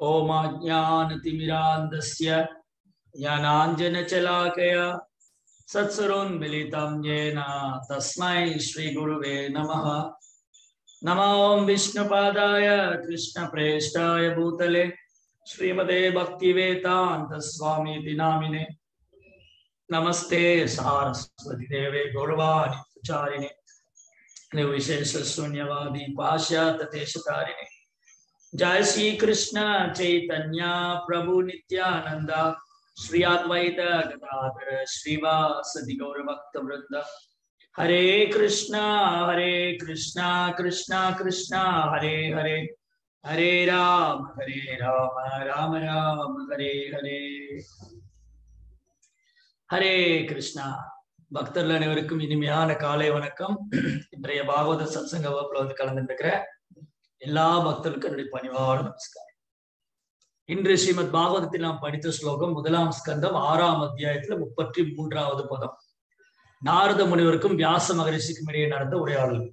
ओमाज्ञानतिमिरान्धस्य ज्ञानाञ्जनचलाकया सत्सरोन्मिलितं येन तस्मै श्रीगुरुवे नमः। नमो विष्णुपादाय, कृष्णप्रेष्ठाय भूतले, श्रीमदे भक्तिवेदान्तस्वामीति नामिने। नमस्ते सारस्वती देवे गौरवाणि प्रचारिणे निर्विशेष शून्यवादी पाश्चात्य देशतारिणे जय श्री कृष्ण चैतन्य प्रभु नित्यानंद श्री अद्वैत गदाधर श्रीवासदि गौर भक्त वृंद हरे कृष्णा हरे कृष्णा कृष्णा कृष्णा हरे हरे हरे राम हरे राम राम राम हरे हरे ஹரே கிருஷ்ணா பக்தர்கள் அனைவருக்கும் இனிமையான காலை வணக்கம் இன்றைய பாகவத சத்சங்க வகுப்புல வந்து கலந்துருக்கிற எல்லா பக்தர்களுக்கும் என்னுடைய பணிவான நமஸ்காரம். இன்று ஸ்ரீமத் பாகவதத்தில் நாம் படித்த ஸ்லோகம் முதலாம் ஸ்கந்தம் ஆறாம் அத்தியாயத்துல முப்பத்தி மூன்றாவது பதம். நாரத முனிவருக்கும் வியாச மகரிஷிக்கும் இடையே நடந்த உரையாடல்.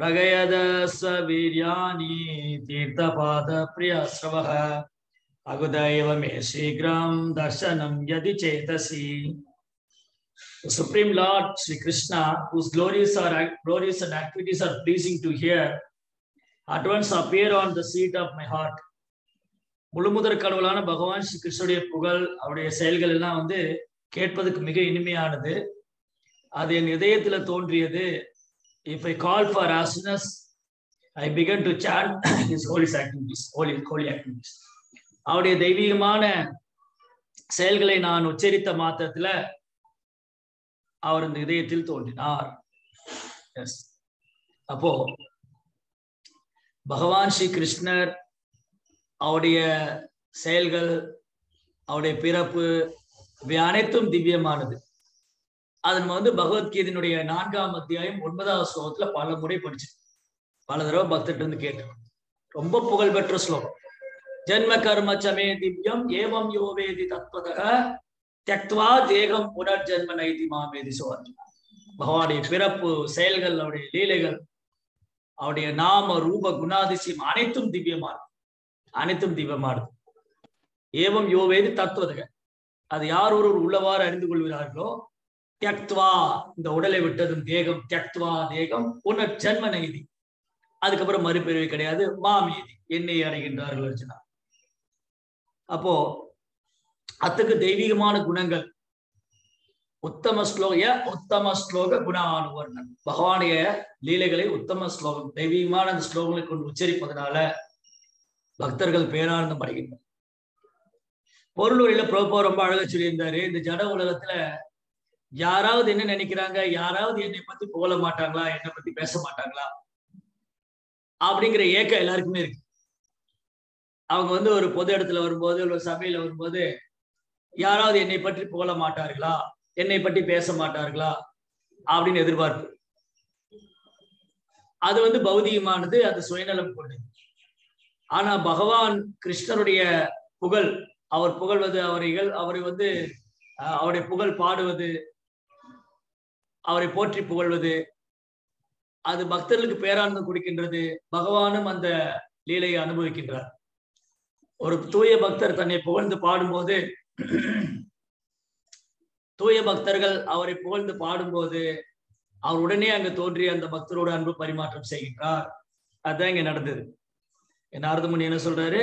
பிரகயத வீரியானி தீர்த்தபாத பாத பிரியாசிரவக அகுதைவமே சீக்கிரம் தர்சனம் யதி சேதசி. The Supreme Lord Sri Krishna, whose glories are glorious and activities are pleasing to hear, advance once on the seat of my heart heart. முழுமுதற் கடவுளான பகவான் ஸ்ரீ கிருஷ்ணனுடைய புகழ் அவருடைய செயல்கள் எல்லாம் வந்து கேட்பதற்கு மிக இனிமையானது. அது என் இதயத்துல தோன்றியது. If I call for ஆஸ்னஸ் I begin to chant his holy activities holy holy activities அவருடைய தெய்வீகமான செயல்களை நான் உச்சரித்த மாத்திரத்துல அவர் இந்த இதயத்தில் தோன்றினார். எஸ் அப்போ பகவான் ஸ்ரீ கிருஷ்ணர் அவருடைய செயல்கள் அவருடைய பிறப்பு இவை அனைத்தும் திவ்யமானது. அது நம்ம வந்து பகவத்கீதையினுடைய நான்காம் அத்தியாயம் ஒன்பதாவது ஸ்லோகத்துல பல முறை படிச்சு பல தடவை பக்தர்கிட்ட இருந்து கேட்டோம் ரொம்ப புகழ்பெற்ற ஸ்லோகம். ஜென்ம கர்ம சமே திவ்யம் ஏவம் யோவேதி தத்வதக தியக்துவா தேகம் புனர்ஜென்ம நைதி மாமேதி சோர்ஜி பகவானுடைய பிறப்பு செயல்கள் அவருடைய லீலைகள் அவருடைய நாம ரூப குணாதிசயம் அனைத்தும் திவ்யமானது. அனைத்தும் திவ்யமானது. ஏவம் யோவேதி தத்துவதக. அது யார் ஒருவர் உள்ளவாறு அறிந்து கொள்கிறார்களோ தியக்துவா இந்த உடலை விட்டதும் தேகம் தியக்துவா தேகம் புனர் ஜென்ம நைதி. அதுக்கப்புறம் மறுபிறவி கிடையாது மாமீதி. என்னை அடைகின்றார்கள் அர்ச்சனா அப்போ அத்துக்கு தெய்வீகமான குணங்கள் உத்தம ஸ்லோக உத்தம ஸ்லோக குணானுவர்ணன். பகவானுடைய லீலைகளை உத்தம ஸ்லோகம் தெய்வீகமான அந்த ஸ்லோகங்களை கொண்டு உச்சரிப்பதனால பக்தர்கள் பேரானந்தம் அடைகின்றனர். பொருளூரில பிரபோ ரொம்ப அழகா சொல்லியிருந்தாரு இந்த ஜட உலகத்துல யாராவது என்ன நினைக்கிறாங்க யாராவது என்னை பத்தி புகழ மாட்டாங்களா என்னை பத்தி பேச மாட்டாங்களா? அப்படிங்கிற ஏக்கம் எல்லாருக்குமே இருக்கு. அவங்க வந்து ஒரு பொது இடத்துல வரும்போது ஒரு சபையில வரும்போது யாராவது என்னை பற்றி புகழ மாட்டார்களா? என்னை பற்றி பேச மாட்டார்களா? அப்படின்னு எதிர்பார்ப்பு. அது வந்து பௌதிகமானது அது சுயநலம் கொண்டது. ஆனா பகவான் கிருஷ்ணருடைய புகழ் அவர் புகழ்வது அவர்கள் அவரை வந்து அவருடைய புகழ் பாடுவது அவரை போற்றி புகழ்வது அது பக்தர்களுக்கு பேரானந்தம் கொடுக்கின்றது பகவானும் அந்த லீலையை அனுபவிக்கின்றார். ஒரு தூய பக்தர் தன்னை புகழ்ந்து பாடும்போது தூய பக்தர்கள் அவரை புகழ்ந்து பாடும்போது அவர் உடனே அங்கு தோன்றிய அந்த பக்தரோட அன்பு பரிமாற்றம் செய்கின்றார். அதுதான் இங்க நடந்தது. நாரதமுனி என்ன சொல்றாரு?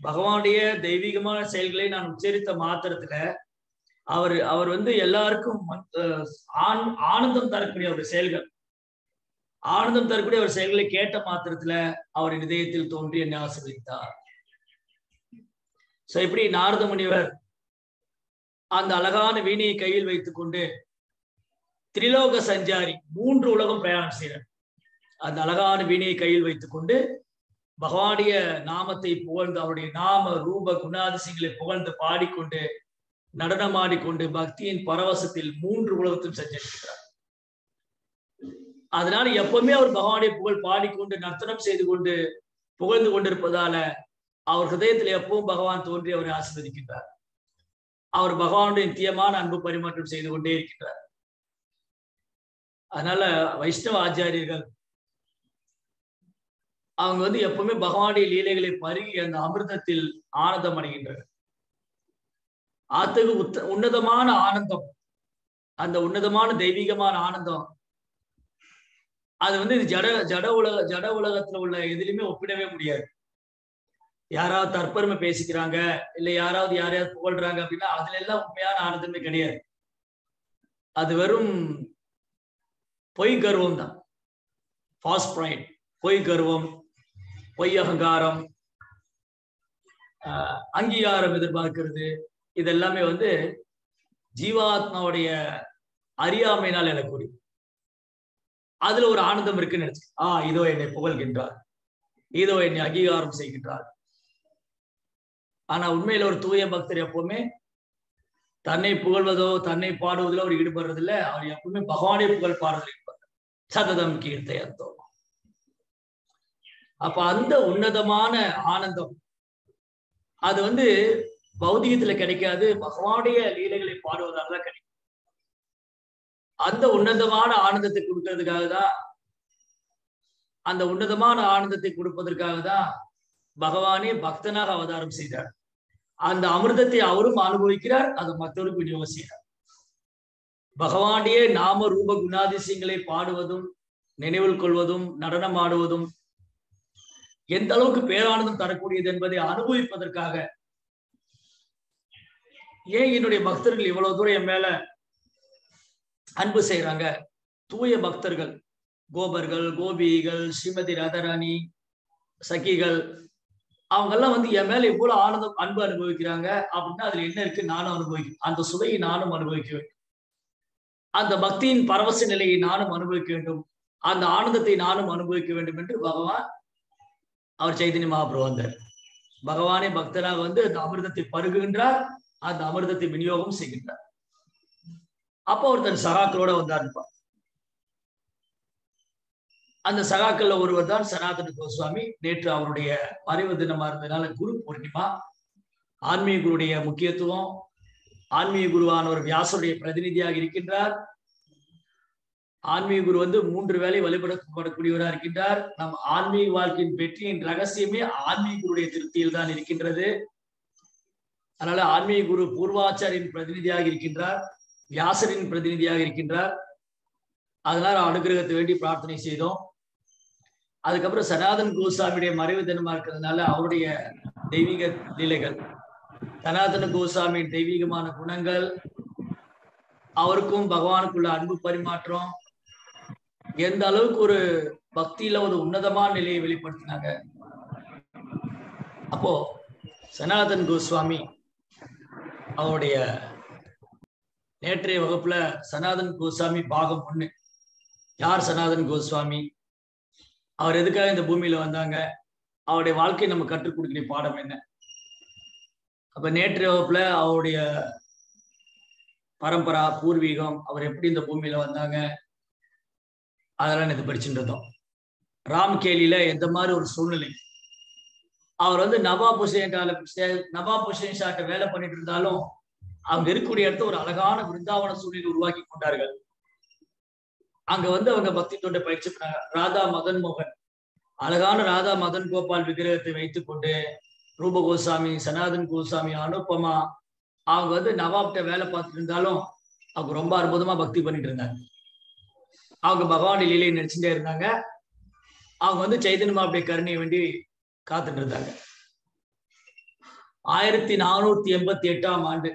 பகவானுடைய தெய்வீகமான செயல்களை நான் உச்சரித்த மாத்திரத்துல அவர் அவர் வந்து எல்லாருக்கும் ஆனந்தம் தரக்கூடிய அவருடைய செயல்கள். ஆனந்தம் தரக்கூடிய அவர் செயல்களை கேட்ட மாத்திரத்துல அவரின் இதயத்தில் தோன்றி என்னை ஆசிர்வதித்தார். சோ இப்படி நாரத முனிவர் அந்த அழகான வீணையை கையில் வைத்துக் கொண்டு திரிலோக சஞ்சாரி மூன்று உலகம் பிரயாணம் செய்கிறார் அந்த அழகான வீணையை கையில் வைத்துக் கொண்டு பகவானுடைய நாமத்தை புகழ்ந்து அவருடைய நாம ரூப குணாதிசயங்களை புகழ்ந்து பாடிக்கொண்டு நடனமாடிக்கொண்டு பக்தியின் பரவசத்தில் மூன்று உலகத்தையும் சஞ்சரிக்கிறார். அதனால எப்பவுமே அவர் பகவானுடைய புகழ் பாடிக்கொண்டு நர்த்தனம் செய்து கொண்டு புகழ்ந்து கொண்டிருப்பதால அவர் ஹதயத்தில் எப்பவும் பகவான் தோன்றி அவரை ஆசிர்வதிக்கின்றார். அவர் பகவானுடைய நித்தியமான அன்பு பரிமாற்றம் செய்து கொண்டே இருக்கின்றார். அதனால வைஷ்ணவ ஆச்சாரியர்கள் அவங்க வந்து எப்பவுமே பகவானுடைய லீலைகளை பருகி அந்த அமிர்தத்தில் ஆனந்தம் அடைகின்றனர். ஆத்துக்கு உத்த உன்னதமான ஆனந்தம். அந்த உன்னதமான தெய்வீகமான ஆனந்தம். அது வந்து இது ஜட ஜட உலக ஜட உலகத்துல உள்ள எதுலையுமே ஒப்பிடவே முடியாது. யாராவது தற்பெருமை பேசிக்கிறாங்க இல்ல யாராவது யாரையாவது புகழ்றாங்க அப்படின்னா அதுல எல்லாம் உண்மையான ஆனந்தமே கிடையாது. அது வெறும் பொய் கர்வம் தான். ஃபாஸ்ட் ப்ரைட் பொய் கர்வம் பொய் அகங்காரம் அங்கீகாரம் எதிர்பார்க்கிறது இதெல்லாமே வந்து ஜீவாத்மாவுடைய அறியாமையினால் எனக்குரிய அதுல ஒரு ஆனந்தம் இருக்குன்னு நினைச்சு ஆ இதோ என்னை புகழ்கின்றார். இதோ என்னை அங்கீகாரம் செய்கின்றார். ஆனா உண்மையில ஒரு தூய பக்தர் எப்பவுமே தன்னை புகழ்வதோ தன்னை பாடுவதில் அவர் ஈடுபடுறதில்ல. அவர் எப்பவுமே பகவானை புகழ் பாடுறதில் ஈடுபடுறார். சததம் கீர்த்தை அர்த்தம் அப்ப அந்த உன்னதமான ஆனந்தம் அது வந்து பௌதிகத்துல கிடைக்காது. பகவானுடைய லீலைகளை பாடுவதால தான் கிடைக்கும். அந்த உன்னதமான ஆனந்தத்தை கொடுக்கறதுக்காக தான் அந்த உன்னதமான ஆனந்தத்தை கொடுப்பதற்காக தான் பகவானே பக்தனாக அவதாரம் செய்தார். அந்த அமிர்தத்தை அவரும் அனுபவிக்கிறார் அதை மற்றவருக்கு விநியோகம் செய்கிறார் பகவானுடைய நாம ரூப குணாதிசயங்களை பாடுவதும் நினைவில் கொள்வதும் நடனம் ஆடுவதும் எந்த அளவுக்கு பேரானந்தம் தரக்கூடியது என்பதை அனுபவிப்பதற்காக ஏன் என்னுடைய பக்தர்கள் இவ்வளவு தூரம் என் மேல அன்பு செய்யறாங்க தூய பக்தர்கள் கோபர்கள் கோபிகள் ஸ்ரீமதி ராதாராணி சகிகள் அவங்கெல்லாம் வந்து என் மேல எவ்வளவு ஆனந்தம் அன்பு அனுபவிக்கிறாங்க அப்படின்னா அதுல என்ன இருக்கு? நானும் அனுபவிக்கணும் அந்த சுவையை நானும் அனுபவிக்க வேண்டும். அந்த பக்தியின் பரவச நிலையை நானும் அனுபவிக்க வேண்டும். அந்த ஆனந்தத்தை நானும் அனுபவிக்க வேண்டும் என்று பகவான் அவர் சைதன்ய மகாபிரபு வந்தார். பகவானே பக்தராக வந்து அந்த அமிர்தத்தை பருகுகின்றார். அந்த அமிர்தத்தை விநியோகம் செய்கின்றார். அப்போ ஒருத்தன் தன் சகாக்களோட வந்தார் அந்த சகாக்கள்ல ஒருவர் தான் சனாதன கோஸ்வாமி. நேற்று அவருடைய மறைவு தினமா இருந்ததுனால குரு பூர்ணிமா ஆன்மீக குருடைய முக்கியத்துவம் ஆன்மீக குருவானவர் வியாசருடைய பிரதிநிதியாக இருக்கின்றார். ஆன்மீக குரு வந்து மூன்று வேலை வழிபடப்படக்கூடியவராக இருக்கின்றார். நம் ஆன்மீக வாழ்க்கையின் வெற்றியின் ரகசியமே ஆன்மீக குருடைய திருப்தியில் தான் இருக்கின்றது. அதனால ஆன்மீக குரு பூர்வாச்சாரியின் பிரதிநிதியாக இருக்கின்றார் வியாசரின் பிரதிநிதியாக இருக்கின்றார். அதனால அனுகிரகத்தை வேண்டி பிரார்த்தனை செய்தோம். அதுக்கப்புறம் சனாதன் கோசாமியுடைய மறைவு தினமா இருக்கிறதுனால அவருடைய தெய்வீக நிலைகள் சனாதன கோசாமியின் தெய்வீகமான குணங்கள் அவருக்கும் பகவானுக்குள்ள அன்பு பரிமாற்றம் எந்த அளவுக்கு ஒரு பக்தியில ஒரு உன்னதமான நிலையை வெளிப்படுத்தினாங்க. அப்போ சனாதன் கோஸ்வாமி அவருடைய நேற்றைய வகுப்புல சனாதன் கோஸ்வாமி பாகம் ஒண்ணு யார் சனாதன் கோஸ்வாமி? அவர் எதுக்காக இந்த பூமியில வந்தாங்க? அவருடைய வாழ்க்கை நம்ம கற்றுக் கொடுக்கிற பாடம் என்ன? அப்ப நேற்று வகுப்புல அவருடைய பரம்பரா பூர்வீகம் அவர் எப்படி இந்த பூமியில வந்தாங்க? அதெல்லாம் இது படிச்சுட்டு ராம் கேலியில எந்த மாதிரி ஒரு சூழ்நிலை? அவர் வந்து நவாப் ஹுசேன் நவாப் ஹுசேன் ஷாட்ட வேலை பண்ணிட்டு இருந்தாலும் அவங்க இருக்கக்கூடிய இடத்த ஒரு அழகான பிருந்தாவன சூழ்நிலை உருவாக்கி கொண்டார்கள். அங்க வந்து அவங்க பக்தி தொண்டை பயிற்சி பண்ணாங்க. ராதா மதன் மோகன். அழகான ராதா மதன் கோபால் விக்கிரகத்தை வைத்துக் கொண்டு ரூப கோசாமி சனாதன் கோசாமி அனுப்பமா அவங்க வந்து நவாப்கிட்ட வேலை பார்த்துட்டு இருந்தாலும் அவங்க ரொம்ப அற்புதமா பக்தி பண்ணிட்டு இருந்தாங்க. அவங்க பகவான் லீலையை நடிச்சுட்டே இருந்தாங்க. அவங்க வந்து சைதன்ய மாவுடைய கருணையை வேண்டி காத்துட்டு இருந்தாங்க. ஆயிரத்தி நானூத்தி எண்பத்தி எட்டாம் ஆண்டு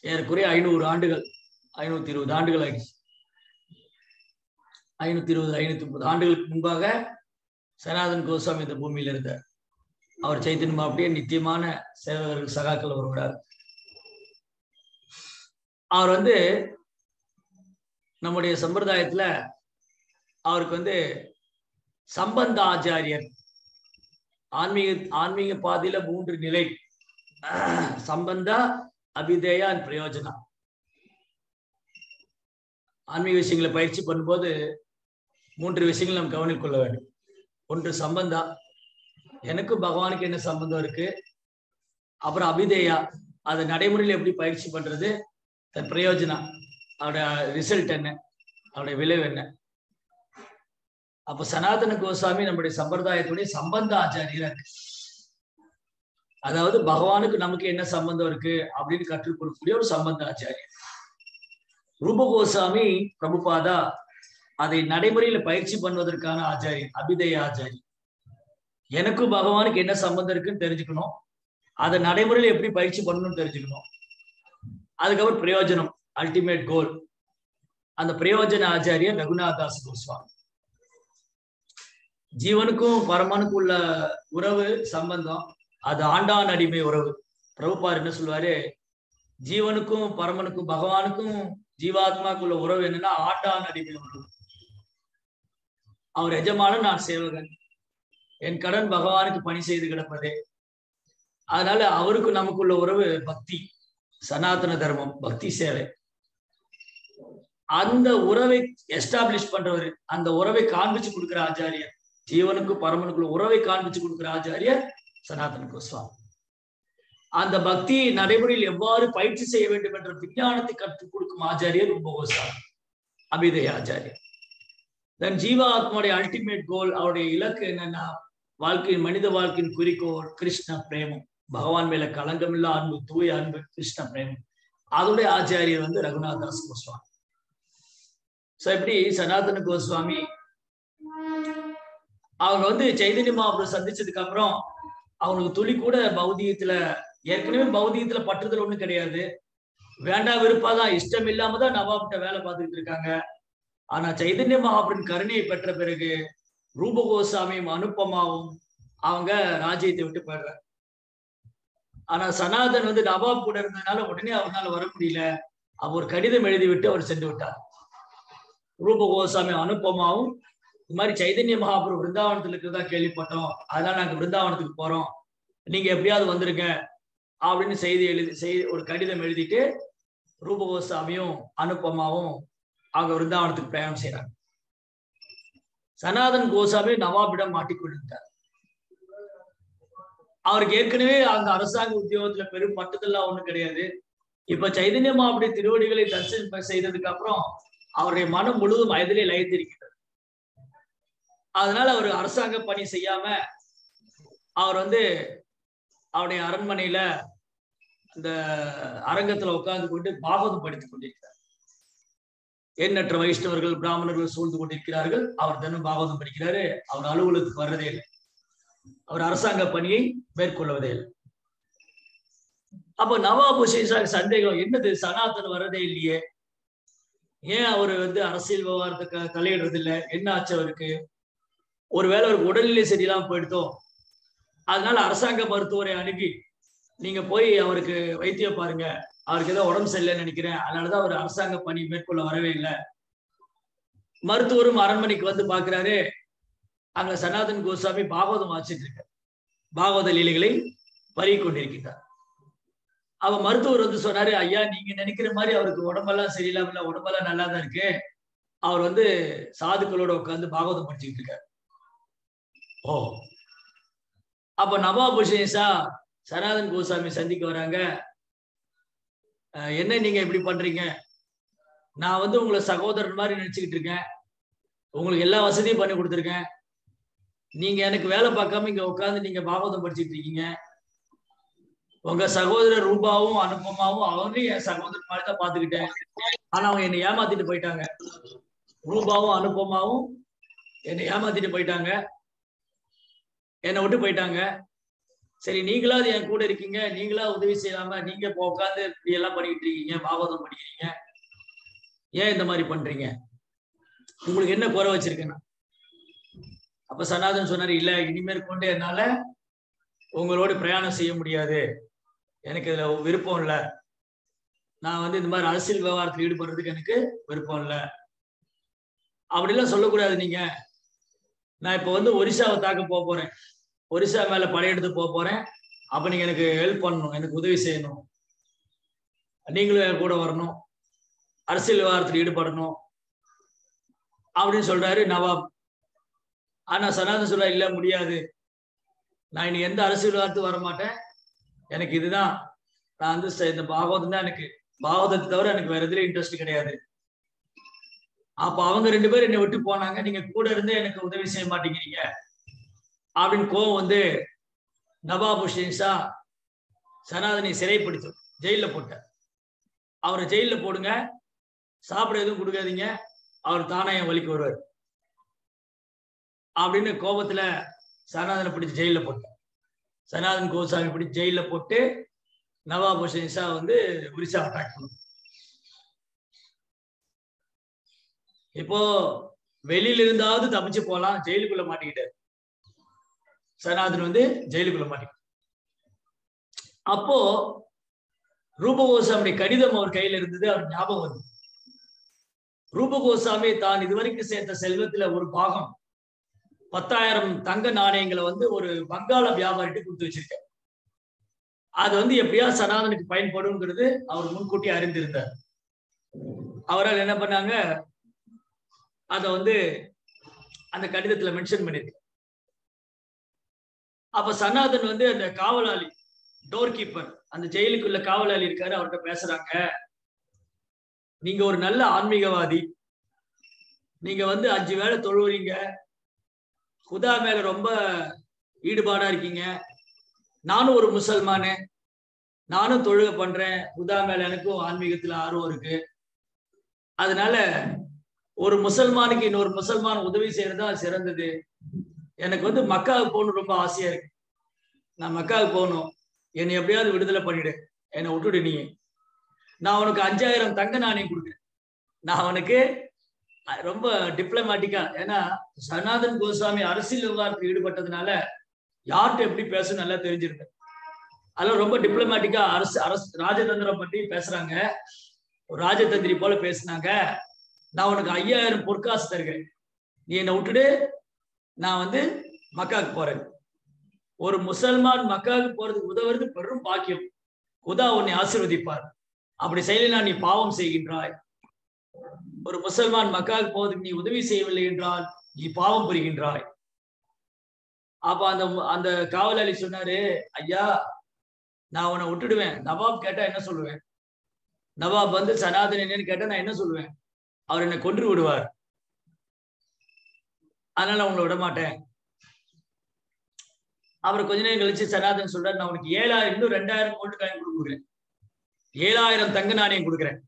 ஏறக்குறைய ஐநூறு ஆண்டுகள் ஐநூத்தி இருபது ஆண்டுகள் ஆயிடுச்சு. ஐநூத்தி இருபது ஐநூத்தி முப்பது ஆண்டுகளுக்கு முன்பாக சனாதன் கோஸ்வாமி இந்த பூமியில இருந்தார். அவர் சைத்தன்யம் அப்படியே நித்தியமான சேவகர்கள் சகாக்கள் வருகிறார். அவர் வந்து நம்முடைய சம்பிரதாயத்துல அவருக்கு வந்து சம்பந்த ஆச்சாரியர் ஆன்மீக ஆன்மீக பாதையில மூன்று நிலை. சம்பந்தா அபிதேயா பிரயோஜனா. ஆன்மீக விஷயங்களை பயிற்சி பண்ணும்போது மூன்று விஷயங்கள் நாம் கவனில் கொள்ள வேண்டும். ஒன்று சம்பந்தா. எனக்கும் பகவானுக்கு என்ன சம்பந்தம் இருக்கு? அப்புறம் அபிதேயா. அதை நடைமுறையில் எப்படி பயிற்சி பண்றது? தன் பிரயோஜனம். அவருடைய ரிசல்ட் என்ன? அவருடைய விளைவு என்ன? அப்ப சனாதன கோசாமி நம்முடைய சம்பிரதாயத்துடைய சம்பந்த ஆச்சாரியரா இருக்கு. அதாவது பகவானுக்கு நமக்கு என்ன சம்பந்தம் இருக்கு? அப்படின்னு கற்றுக் கொடுக்கக்கூடிய ஒரு சம்பந்த ஆச்சாரியர். ரூப கோசாமி பிரபுபாதா அதை நடைமுறையில பயிற்சி பண்ணுவதற்கான ஆச்சாரி அபிதய ஆச்சாரி. எனக்கும் பகவானுக்கு என்ன சம்பந்தம் இருக்குன்னு தெரிஞ்சுக்கணும். அதை நடைமுறையில எப்படி பயிற்சி பண்ணணும்னு தெரிஞ்சுக்கணும். அதுக்கப்புறம் பிரயோஜனம் அல்டிமேட் கோல் அந்த பிரயோஜன ஆச்சாரியர் ரகுநாதாஸ் கோஸ்வாமி. ஜீவனுக்கும் பரமனுக்கும் உள்ள உறவு சம்பந்தம் அது ஆண்டான் அடிமை உறவு. பிரபுபார் என்ன சொல்லுவாரு? ஜீவனுக்கும் பரமனுக்கும் பகவானுக்கும் ஜீவாத்மாக்குள்ள உறவு என்னன்னா ஆண்டான் அடிமை உறவு. அவர் எஜமானன் நான் சேவகன். என் கடன் பகவானுக்கு பணி செய்து கிடப்பதே. அதனால அவருக்கு நமக்குள்ள உறவு பக்தி சனாதன தர்மம் பக்தி சேவை. அந்த உறவை எஸ்டாப்ளிஷ் பண்றவர் அந்த உறவை காண்பிச்சு கொடுக்குற ஆச்சாரியர் ஜீவனுக்கும் பரமனுக்குள்ள உறவை காண்பிச்சு கொடுக்குற ஆச்சாரியர் சனாதன கோஸ்வாமி. அந்த பக்தி நடைமுறையில் எவ்வாறு பயிற்சி செய்ய வேண்டும் என்ற விஞ்ஞானத்தை கற்றுக் கொடுக்கும் ஆச்சாரியர் ரொம்ப கோஸ்வாமி அபிதய ஆச்சாரியர். தென் ஜீவாத்மாவுடைய அல்டிமேட் கோல் அவருடைய இலக்கு என்னன்னா வாழ்க்கையின் மனித வாழ்க்கையின் குறிக்கோள் கிருஷ்ண பிரேமம். பகவான் மேல களங்கமில்லா அன்பு தூய அன்பு கிருஷ்ண பிரேமம். அதோடைய ஆச்சாரியர் வந்து ரகுநாதாஸ் கோஸ்வாமி. சோ இப்படி சனாதன கோஸ்வாமி. அவங்க வந்து சைதன்ய மகாபுரம் சந்திச்சதுக்கு அப்புறம் அவங்களுக்கு துளி கூட பௌதிகத்துல ஏற்கனவே பௌதிகத்துல பற்றுதல் ஒண்ணும் கிடையாது. வேண்டாம் விருப்பாதான் இஷ்டம் இல்லாம தான் நவாப்கிட்ட வேலை பார்த்துக்கிட்டு இருக்காங்க. ஆனா சைதன்ய மகாபுரின் கருணையை பெற்ற பிறகு ரூபகோசாமியும் அனுப்பமாவும் அவங்க ராஜ்யத்தை விட்டு போயிடுறாங்க. ஆனா சனாதன் வந்து நவாப் கூட இருந்ததுனால உடனே அவரால் வர முடியல. அவர் கடிதம் எழுதி விட்டு அவர் சென்று விட்டார். ரூபகோசாமி அனுப்பமாவும் இது மாதிரி சைதன்ய மகாபுரம் விருந்தாவனத்துல இருக்கிறதா கேள்விப்பட்டோம். அதனால நாங்க பிருந்தாவனத்துக்கு போறோம். நீங்க எப்படியாவது வந்திருக்க அப்படின்னு செய்தி எழுதி செய்தி ஒரு கடிதம் எழுதிட்டு ரூபகோசாமியும் அனுப்பமாவும் அவங்க விருந்தாவனத்துக்கு பிரயாணம் செய்யறாங்க சனாதன் கோசாமி நவாபிடம் மாட்டிக்கொண்டிருந்தார் அவருக்கு ஏற்கனவே அந்த அரசாங்க உத்தியோகத்துல பெரும் பட்டுதெல்லாம் ஒண்ணும் கிடையாது. இப்ப சைதன்ய மாபடி திருவடிகளை தரிசனம் செய்ததுக்கு அப்புறம் அவருடைய மனம் முழுவதும் வயதிலே லயத்திருக்கிறது. அதனால அவர் அரசாங்க பணி செய்யாம அவர் வந்து அவருடைய அரண்மனையில அந்த அரங்கத்துல உட்கார்ந்து கொண்டு பாகவதம் படித்துக் கொண்டிருக்கிறார். எண்ணற்ற வைஷ்ணவர்கள் பிராமணர்கள் சூழ்ந்து கொண்டிருக்கிறார்கள். அவர் தினம் பாகவதம் படிக்கிறாரு. அவர் அலுவலகத்துக்கு வர்றதே இல்லை. அவர் அரசாங்க பணியை மேற்கொள்வதே இல்லை. அப்ப நவாப் சந்தேகம் என்னது? சனாதன் வர்றதே இல்லையே. ஏன் அவர் வந்து அரசியல் விவகாரத்துக்கு தலையிடுறது இல்லை? என்ன ஆச்சு அவருக்கு? ஒருவேளை அவருக்கு உடல்நிலை சரியில்லாம போயிடுத்தோம் அதனால அரசாங்க மருத்துவரை அணுகி நீங்க போய் அவருக்கு வைத்தியம் பாருங்க. அவருக்கு ஏதோ உடம்பு சரியில்லைன்னு நினைக்கிறேன். அதனாலதான் அவர் அரசாங்க பணி மேற்கொள்ள வரவே இல்லை. மருத்துவரும் அரண்மனைக்கு வந்து பாக்குறாரு அங்க சனாதன் கோஸ்வாமி பாகவதம் வாசிட்டு இருக்க பாகவத லீலைகளை பறி கொண்டிருக்கிறார் அவ மருத்துவர் வந்து சொன்னாரு ஐயா நீங்க நினைக்கிற மாதிரி அவருக்கு உடம்பெல்லாம் சரியில்லாம இல்ல உடம்பெல்லாம் நல்லா தான் இருக்கு. அவர் வந்து சாதுக்களோட உட்காந்து பாகவதம் படிச்சுட்டு இருக்காரு. ஓ. அப்ப நவாபுஷேஷா சனாதன் கோசாமி சந்திக்க வராங்க. என்ன நீங்க இப்படி பண்றீங்க? நான் வந்து உங்களை சகோதரன் மாதிரி நினைச்சுக்கிட்டு இருக்கேன். உங்களுக்கு எல்லா வசதியும் பண்ணி கொடுத்துருக்கேன். நீங்க எனக்கு வேலை பார்க்காம இங்க உட்காந்து நீங்க பாகவதம் படிச்சுட்டு இருக்கீங்க. உங்க சகோதரர் ரூபாவும் அனுப்பமாவும் அவனையும் என் சகோதரர் மாதிரி தான் பாத்துக்கிட்டேன் ஆனா அவங்க என்னை ஏமாத்திட்டு போயிட்டாங்க. ரூபாவும் அனுப்பமாவும் என்னை ஏமாத்திட்டு போயிட்டாங்க. என்னை விட்டு போயிட்டாங்க. சரி நீங்களாவது என் கூட இருக்கீங்க? நீங்களா உதவி செய்யாம நீங்க உட்காந்து இப்படி எல்லாம் பண்ணிக்கிட்டு இருக்கீங்க பாவதம் பண்ணிக்கிறீங்க ஏன் இந்த மாதிரி பண்றீங்க? உங்களுக்கு என்ன குறை வச்சிருக்கேன்னா? அப்ப சனாதன் சொன்னாரு இல்ல இனிமேல் கொண்டு என்னால உங்களோட பிரயாணம் செய்ய முடியாது. எனக்கு இதுல விருப்பம் இல்லை. நான் வந்து இந்த மாதிரி அரசியல் விவகாரத்தில் ஈடுபடுறதுக்கு எனக்கு விருப்பம் இல்லை. அப்படிலாம் சொல்லக்கூடாது நீங்க. நான் இப்ப வந்து ஒரிசாவை தாக்க போக போறேன். ஒரிசா மேல படையெடுத்து போக போறேன். அப்ப நீங்க எனக்கு ஹெல்ப் பண்ணணும் எனக்கு உதவி செய்யணும். நீங்களும் என் கூட வரணும். அரசியல் விவகாரத்தில் ஈடுபடணும். அப்படின்னு சொல்றாரு நவாப். ஆனா சனாதன் சொல்ல இல்ல முடியாது. நான் இனி எந்த அரசியல் விவகாரத்துக்கு வர மாட்டேன் எனக்கு இதுதான். நான் வந்து இந்த பாகவதம் தான் எனக்கு. பாகவதத்தை தவிர எனக்கு வேற எதுல இன்ட்ரெஸ்ட் கிடையாது. அப்ப அவங்க ரெண்டு பேரும் என்னை விட்டு போனாங்க. நீங்க கூட இருந்தே எனக்கு உதவி செய்ய மாட்டேங்கிறீங்க. அப்படின்னு கோவம் வந்து நவாபு ஷின்ஷா சனாதனை சிறைப்படுத்தும் ஜெயில போட்டார். அவரை ஜெயில போடுங்க. சாப்பிட எதுவும் கொடுக்காதீங்க. அவர் தானே என் வழிக்கு வருவார். அப்படின்னு கோபத்துல சனாதனை பிடிச்சி ஜெயில போட்டார். சனாதன் கோசாமி பிடிச்சி ஜெயில போட்டு நவாப் ஹுசேன் ஷா வந்து ஒரிசா அட்டாக் பண்ணும் இப்போ வெளியில இருந்தாவது தப்பிச்சு போகலாம் ஜெயிலுக்குள்ள மாட்டிக்கிட்டாரு. சனாதன் வந்து ஜெயிலுக்குள்ள மாட்டிக்கிட்டார். அப்போ ரூபகோசாமி கடிதம் அவர் கையில இருந்தது அவர் ஞாபகம் வந்து ரூபகோசாமி தான் இதுவரைக்கும் சேர்த்த செல்வத்துல ஒரு பாகம். பத்தாயிரம் தங்க நாணயங்களை வந்து ஒரு வங்காள வியாபாரிட்டு கொடுத்து வச்சிருக்கார். அது வந்து எப்படியா சனாதனுக்கு பயன்படுங்கிறது அவர் முன்கூட்டி அறிந்திருந்தார். அவரால் என்ன பண்ணாங்க? அத வந்து அந்த கடிதத்துல மென்ஷன் பண்ணிருக்கு. அப்ப சனாதன் வந்து அந்த காவலாளி டோர் கீப்பர் அந்த ஜெயிலுக்குள்ள காவலாளி இருக்காரு அவர்கிட்ட பேசுறாங்க. நீங்க ஒரு நல்ல ஆன்மீகவாதி. நீங்க வந்து அஞ்சு வேளை தொழுவுறீங்க. குதா மேல ரொம்ப ஈடுபாடா இருக்கீங்க. நானும் ஒரு முசல்மானு. நானும் தொழுக பண்றேன். குதா மேல எனக்கும் ஆன்மீகத்துல ஆர்வம் இருக்கு. அதனால ஒரு முசல்மானுக்கு இன்னொரு முசல்மான் உதவி செய்யறதா சிறந்தது. எனக்கு வந்து மக்காவுக்கு போகணும் ரொம்ப ஆசையா இருக்கு. நான் மக்காவுக்கு போகணும். என்னை எப்படியாவது விடுதலை பண்ணிடு. என்னை விட்டுடு நீ. நான் உனக்கு அஞ்சாயிரம் தங்க நாணயம் கொடுக்குறேன். நான் அவனுக்கு ரொம்ப டிப்ளமேட்டிக்கா ஏன்னா சனாதன் கோஸ்வாமி அரசியல் விவகாரத்தில் ஈடுபட்டதுனால யார்கிட்ட எப்படி பேசணும் நல்லா தெரிஞ்சிருக்கேன் அதெல்லாம் ரொம்ப டிப்ளமேட்டிக்கா அரசு அரசு ராஜதந்திரம் பற்றி பேசுறாங்க. ஒரு ராஜதந்திரி போல பேசினாங்க. நான் உனக்கு ஐயாயிரம் பொற்காசு தருகிறேன். நீ என்னை விட்டுடு. நான் வந்து மக்காவுக்கு போறேன். ஒரு முசல்மான் மக்காவுக்கு போறதுக்கு உதவுறது பெரும் பாக்கியம். குதா உன்னை ஆசிர்வதிப்பார். அப்படி செய்யலாம் நீ பாவம் செய்கின்றாய். ஒரு முசல்மான் மக்காவுக்கு போவதுக்கு நீ உதவி செய்யவில்லை என்றால் நீ பாவம் புரிகின்றாய். அப்ப அந்த அந்த காவலாளி சொன்னாரு ஐயா நான் உன்னை விட்டுடுவேன். நவாப் கேட்டா என்ன சொல்லுவேன்? நவாப் வந்து சனாதன் கேட்டா நான் என்ன சொல்லுவேன்? அவர் என்னை கொன்று விடுவார். அதனால உங்களை விட மாட்டேன். அவர் கொஞ்ச நேரம் கழிச்சு சனாதன் சொல்றாரு நான் உனக்கு ஏழாயிரம் இன்னும் ரெண்டாயிரம் கோல்டு காயின் கொடுக்குறேன். ஏழாயிரம் தங்க நாணயம் கொடுக்குறேன்.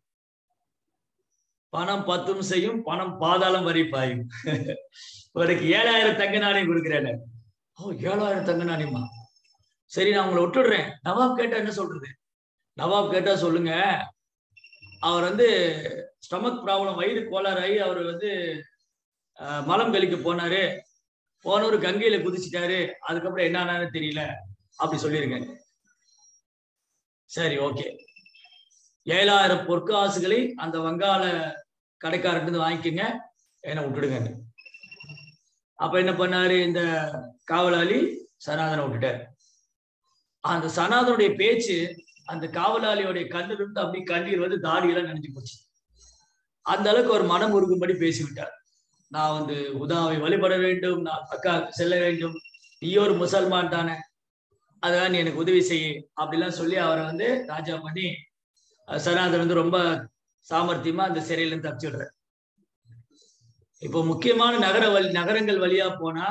பணம் பத்தும் செய்யும் பணம் பாதாளம் வரி பாயும். உனக்கு ஏழாயிரம் தங்க நாணயம் கொடுக்குறேன் ஓ ஏழாயிரம் தங்க நாணயமா? சரி நான் உங்களை விட்டுடுறேன். நவாப் கேட்டா என்ன சொல்றது? நவாப் கேட்டா சொல்லுங்க. அவர் வந்து ஸ்டமக் ப்ராப்ளம் வயிறு கோளாறாகி அவர் வந்து மலம் கழிக்க போனாரு. போனவர் கங்கையில குதிச்சிட்டாரு. அதுக்கப்புறம் என்னன்னு தெரியல. அப்படி சொல்லிருங்க. சரி ஓகே. ஏழாயிரம் பொற்காசுகளை அந்த வங்காள கடைக்காரர்கிட்ட வாங்கிக்கோங்க. என்ன விட்டுடுங்க. அப்ப என்ன பண்ணாரு? இந்த காவலாளி சனாதனை விட்டுட்டார். அந்த சனாதனுடைய பேச்சு அந்த காவலாளியோடைய கண்ணிலிருந்து அப்படி கண்ணீர் வந்து தாடியெல்லாம் நினைஞ்சு போச்சு. அந்த அளவுக்கு ஒரு மனம் உருகும்படி பேசிவிட்டார். நான் வந்து உதாவை வழிபட வேண்டும் நான் அக்காவுக்கு செல்ல வேண்டும். நீ ஒரு முசல்மான் தானே. அதான் நீ எனக்கு உதவி செய்ய. அப்படிலாம் சொல்லி அவரை வந்து ராஜா பண்ணி சனாதன் வந்து ரொம்ப சாமர்த்தியமா அந்த சிறையில இருந்து தப்பிச்சுடுற இப்போ முக்கியமான நகர வழி நகரங்கள் வழியா போனா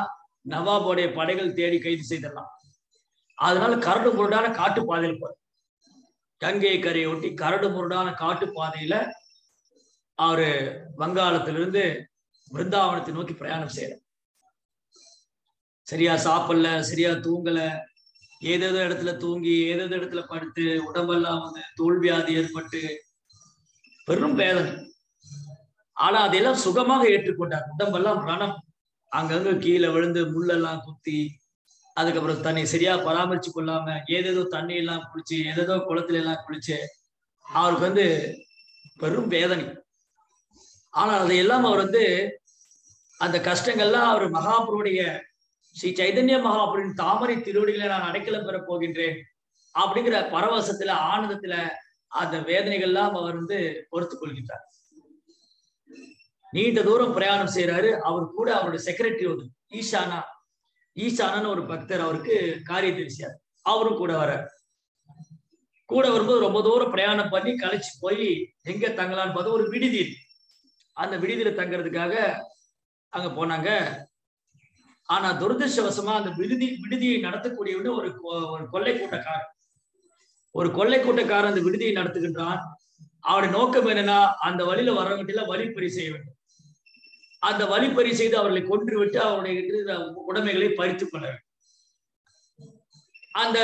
நவாபோடைய படைகள் தேடி கைது செய்திடலாம். அதனால கரடு முரடான காட்டு பாதையில் போற கங்கை கரையை ஒட்டி கரடு முரடான காட்டு பாதையில அவரு வங்காளத்திலிருந்து பிருந்தாவனத்தை நோக்கி பிரயாணம் செய்யறோம். சரியா சாப்பிடல சரியா தூங்கல ஏதேதோ இடத்துல தூங்கி ஏதேதோ இடத்துல படுத்து உடம்பெல்லாம் வந்து தோல்வியாதி ஏற்பட்டு பெரும் வேதனை. ஆனா அதையெல்லாம் சுகமாக ஏற்றுக்கொண்டார். உடம்பெல்லாம் ரணம் அங்கங்க கீழே விழுந்து முள்ளெல்லாம் குத்தி அதுக்கப்புறம் தன்னை சரியா பராமரிச்சு கொள்ளாம ஏதேதோ தண்ணி எல்லாம் குளிச்சு ஏதேதோ குளத்துல எல்லாம் குளிச்சு அவருக்கு வந்து பெரும் வேதனை. ஆனால் அதையெல்லாம் அவர் வந்து அந்த கஷ்டங்கள்லாம் அவர் மகாபுருடைய ஸ்ரீ சைதன்ய மகாபுரின் தாமரை திருவடிகளை நான் அடைக்கலம் பெற போகின்றேன் அப்படிங்கிற பரவசத்துல ஆனந்தத்துல அந்த வேதனைகள்லாம் அவர் வந்து பொறுத்து கொள்கின்றார். நீண்ட தூரம் பிரயாணம் செய்யறாரு அவர் கூட அவருடைய செக்ரட்டரி ஒரு ஈஷானா. ஈசானன்னு ஒரு பக்தர் அவருக்கு காரிய தெரிசியார் அவரும் கூட வர கூட வரும்போது ரொம்ப தூரம் பிரயாணம் பண்ணி கழிச்சு போய் எங்க தங்கலான்னு பார்த்து ஒரு விடுதி அந்த விடுதியில தங்குறதுக்காக அங்க போனாங்க. ஆனா துரதிருஷ்டவசமா அந்த விடுதி விடுதியை நடத்தக்கூடியவன் ஒரு கொ- ஒரு கொள்ளை கூட்டக்காரன் ஒரு கொள்ளை கூட்டக்காரன் அந்த விடுதியை நடத்துகின்றான். அவருடைய நோக்கம் என்னன்னா அந்த வழியில வரவங்கிட்ட எல்லாம் வழிப்பறி செய்ய வேண்டும். அந்த வழிப்பறி செய்து அவர்களை கொன்று விட்டு அவருடைய இருக்கிற உடைமைகளை பறித்துக் கொள்ள வேண்டும். அந்த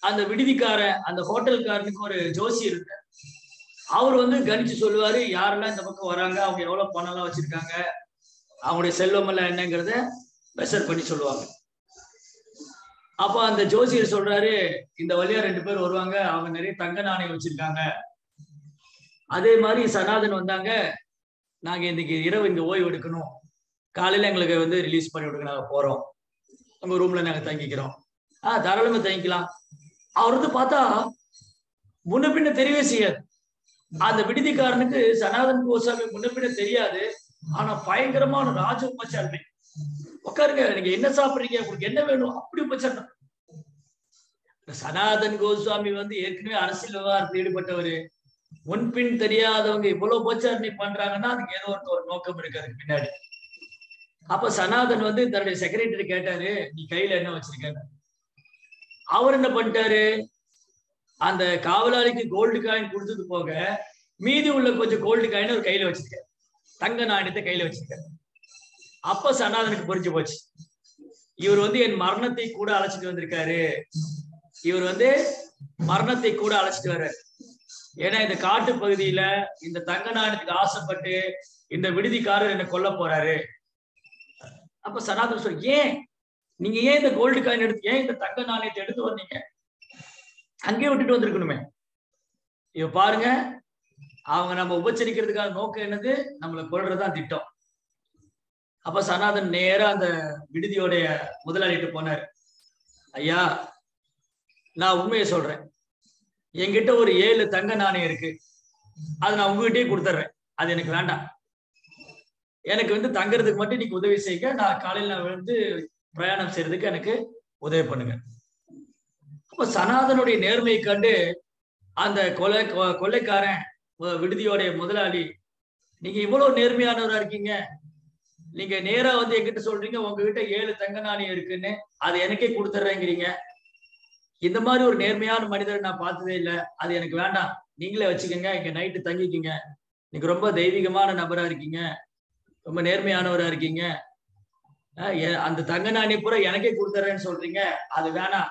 அந்த விடுதிக்காரன் அந்த ஹோட்டல்காரனுக்கு ஒரு ஜோசியர் இருந்தார் அவர் வந்து கணிச்சு சொல்லுவாரு யாரெல்லாம் இந்த பக்கம் வராங்க? அவங்க எவ்வளவு பணம் எல்லாம் வச்சிருக்காங்க? அவங்களுடைய செல்வம் எல்லாம் என்னங்கிறத மெஷர் பண்ணி சொல்லுவாங்க. அப்ப அந்த ஜோசியர் சொல்றாரு இந்த வழியா ரெண்டு பேர் வருவாங்க அவங்க நிறைய தங்க நாணயம் வச்சிருக்காங்க. அதே மாதிரி சனாதன் வந்தாங்க நாங்க இன்னைக்கு இரவு இங்க ஓய்வு எடுக்கணும். காலையில எங்களுக்கு வந்து ரிலீஸ் பண்ணி விடுங்க நாங்க போறோம். உங்க ரூம்ல நாங்க தங்கிக்கிறோம். ஆஹ் தாராளமா தங்கிக்கலாம். அவர் வந்து பார்த்தா முன்ன பின்ன தெரியவே செய்யாது. அந்த விடுதிக்காரனுக்கு சனாதன் கோசாமி முன்னப்பிட தெரியாது. ஆனா பயங்கரமான ராஜ உபச்சாரமே உட்காருங்க நீங்க என்ன சாப்பிடுறீங்க? உங்களுக்கு என்ன வேணும்? அப்படி உபச்சாரம் சனாதன் கோஸ்வாமி வந்து ஏற்கனவே அரசியல் விவகாரத்தில் ஈடுபட்டவரு. முன்பின் தெரியாதவங்க இவ்வளவு உபச்சாரணை பண்றாங்கன்னா அதுக்கு ஏதோ ஒரு ஒரு நோக்கம் இருக்கு அதுக்கு பின்னாடி. அப்ப சனாதன் வந்து தன்னுடைய செக்ரட்டரி கேட்டாரு நீ கையில என்ன வச்சிருக்க அவர் என்ன பண்ணிட்டாரு? அந்த காவலாளிக்கு கோல்டு காயின் கொடுத்தது போக மீதி உள்ள கொஞ்சம் கோல்டு காயின் ஒரு கையில வச்சிருக்காரு. தங்க நாணயத்தை கையில வச்சிருக்காரு. அப்ப சனாதனுக்கு புரிஞ்சு போச்சு. இவர் வந்து என் மரணத்தை கூட அழைச்சிட்டு வந்திருக்காரு. இவர் வந்து மரணத்தை கூட அழைச்சிட்டு வர்றாரு. ஏன்னா இந்த காட்டு பகுதியில இந்த தங்க நாணயத்துக்கு ஆசைப்பட்டு இந்த விடுதிக்காரர் என்ன கொல்ல போறாரு. அப்ப சனாதன் சொல் ஏன்? நீங்க ஏன் இந்த கோல்டு காயின் எடுத்து ஏன் இந்த தங்க நாணயத்தை எடுத்து வந்தீங்க? அங்கேயே விட்டுட்டு வந்திருக்கணுமே. இப்ப பாருங்க அவங்க நம்ம உபச்சரிக்கிறதுக்கான நோக்கம் என்னது? நம்மளை கொள்றதுதான் திட்டம். அப்ப சனாதன் நேரம் அந்த விடுதியோடைய முதலாளிட்டு போனார். ஐயா நான் உண்மையை சொல்றேன். என்கிட்ட ஒரு ஏழு தங்க நாணயம் இருக்கு. அதை நான் உங்ககிட்டயே கொடுத்துட்றேன். அது எனக்கு வேண்டாம். எனக்கு வந்து தங்குறதுக்கு மட்டும் இன்னைக்கு உதவி செய்யுங்க. நான் காலையில் நான் வந்து பிரயாணம் செய்யறதுக்கு எனக்கு உதவி பண்ணுங்க. சனாதனுடைய நேர்மையை கண்டு அந்த கொலை கொ- கொள்ளைக்காரன் விடுதியோடைய முதலாளி நீங்க இவ்வளவு நேர்மையானவரா இருக்கீங்க. நீங்க நேரா வந்து என்கிட்ட சொல்றீங்க உங்ககிட்ட ஏழு தங்க நாணயம் இருக்குன்னு அது எனக்கே கொடுத்துட்றேங்கிறீங்க இந்த மாதிரி ஒரு நேர்மையான மனிதரை நான் பார்த்ததே இல்லை. அது எனக்கு வேண்டாம். நீங்களே வச்சுக்கோங்க இங்க நைட்டு தங்கிக்கிங்க. நீங்க ரொம்ப தெய்வீகமான நபரா இருக்கீங்க. ரொம்ப நேர்மையானவரா இருக்கீங்க. அந்த தங்க நாணயம் பூரா எனக்கே கொடுத்துறேன்னு சொல்றீங்க. அது வேணாம்.